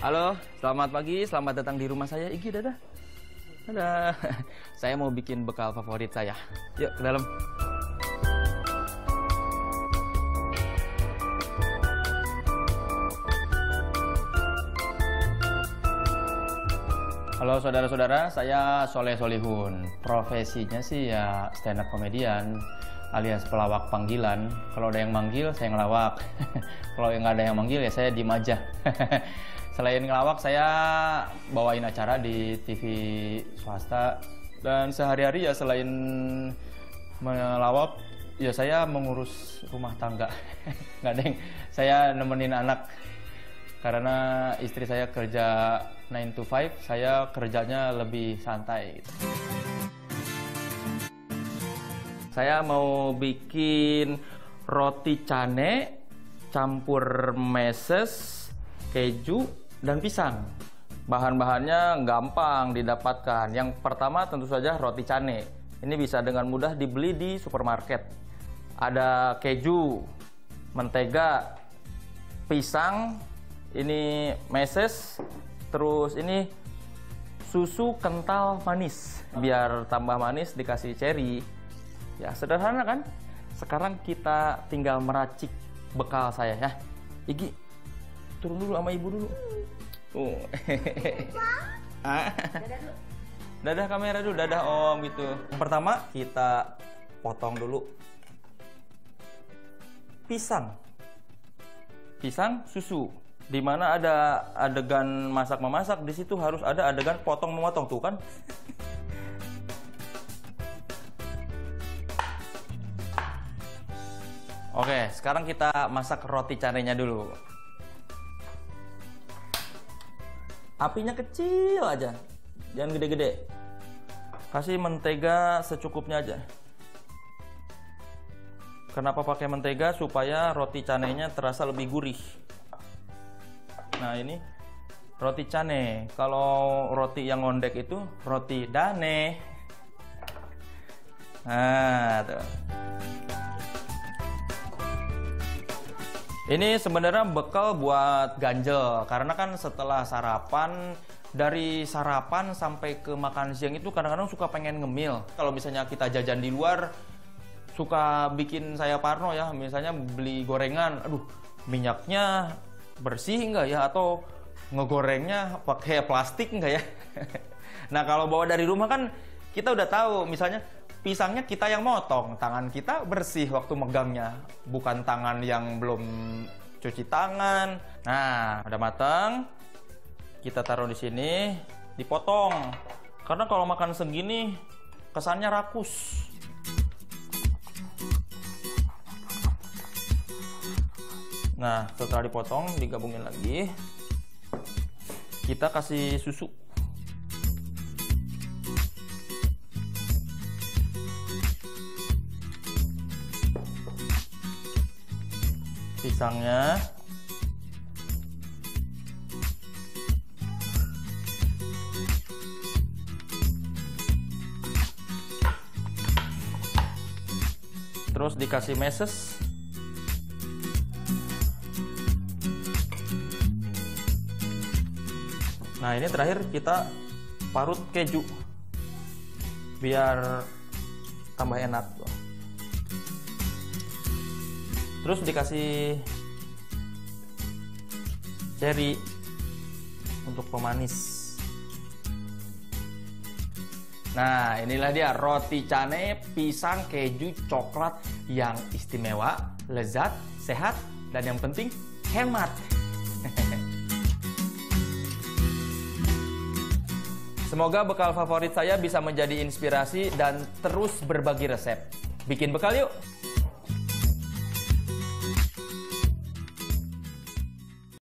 Halo, selamat pagi, selamat datang di rumah saya. Igi, dadah. Dadah. Saya mau bikin bekal favorit saya. Yuk, ke dalam. Halo saudara-saudara, saya Soleh Solihun. Profesinya sih ya stand up komedian alias pelawak panggilan. Kalau ada yang manggil, saya ngelawak. Kalau yang nggak ada yang manggil, ya saya diem aja. Selain ngelawak, saya bawain acara di TV swasta. Dan sehari-hari ya selain melawak, ya saya mengurus rumah tangga. nggak deng, saya nemenin anak. Karena istri saya kerja 9 to 5, saya kerjanya lebih santai. Gitu. Saya mau bikin roti cane campur meses, keju, dan pisang. Bahan-bahannya gampang didapatkan. Yang pertama tentu saja roti cane. Ini bisa dengan mudah dibeli di supermarket. Ada keju, mentega, pisang, ini meses, terus ini susu kental manis. Biar tambah manis dikasih cherry. Ya sederhana kan? Sekarang kita tinggal meracik bekal saya ya. Igi, turun dulu sama ibu dulu. Tuh. dadah kamera dulu, dadah om gitu. Pertama kita potong dulu pisang. Pisang susu. Di mana ada adegan masak memasak, di situ harus ada adegan potong memotong tuh kan. Oke, sekarang kita masak roti canenya dulu. Apinya kecil aja, jangan gede-gede. Kasih mentega secukupnya aja. Kenapa pakai mentega? Supaya roti canenya terasa lebih gurih. Nah ini roti cane. Kalau roti yang ngondek itu roti dane. Nah, tuh. Ini sebenarnya bekal buat ganjel karena kan setelah sarapan dari sarapan sampai ke makan siang itu kadang-kadang suka pengen ngemil. Kalau misalnya kita jajan di luar suka bikin saya parno ya. Misalnya beli gorengan, aduh minyaknya bersih nggak ya atau ngegorengnya pakai plastik nggak ya? nah kalau bawa dari rumah kan kita udah tahu misalnya pisangnya kita yang motong, tangan kita bersih waktu megangnya, bukan tangan yang belum cuci tangan. Nah, udah matang. Kita taruh di sini, dipotong. Karena kalau makan segini kesannya rakus. Nah, setelah dipotong, digabungin lagi. Kita kasih susu. Pisangnya. Terus dikasih meses. Nah ini terakhir kita parut keju biar tambah enak terus dikasih cherry untuk pemanis Nah, inilah dia roti cane, pisang, keju, coklat yang istimewa, lezat, sehat, dan yang penting hemat. Semoga bekal favorit saya bisa menjadi inspirasi dan terus berbagi resep. Bikin bekal yuk!